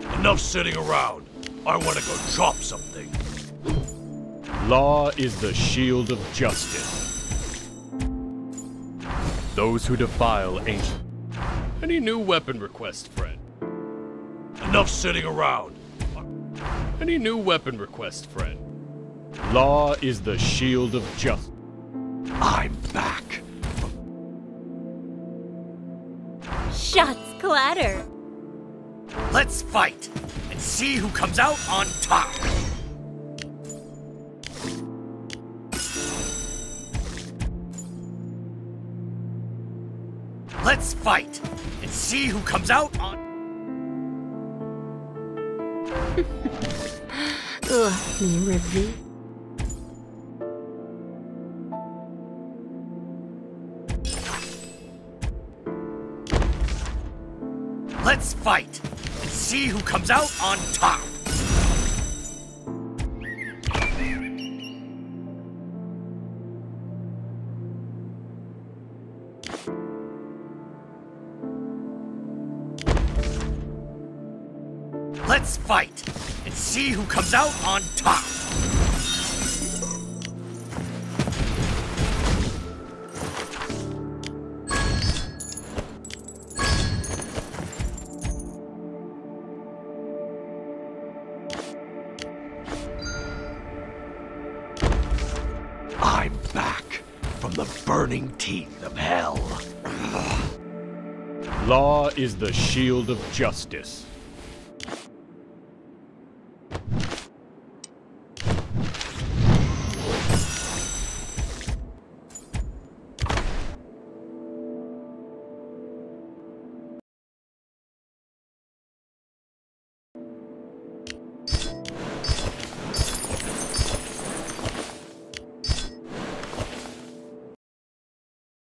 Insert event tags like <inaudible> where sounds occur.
Enough sitting around. I want to go chop something. Law is the shield of justice. Those who defile ancient. Any new weapon request, friend? Enough sitting around. Any new weapon request, friend? Law is the shield of justice. I'm back. Shots clatter. Let's fight and see who comes out on top. Let's fight and see who comes out on. <laughs> Ugh, me review. Let's fight and see who comes out on top. Let's fight and see who comes out on top. Back from the burning teeth of hell. Law is the shield of justice.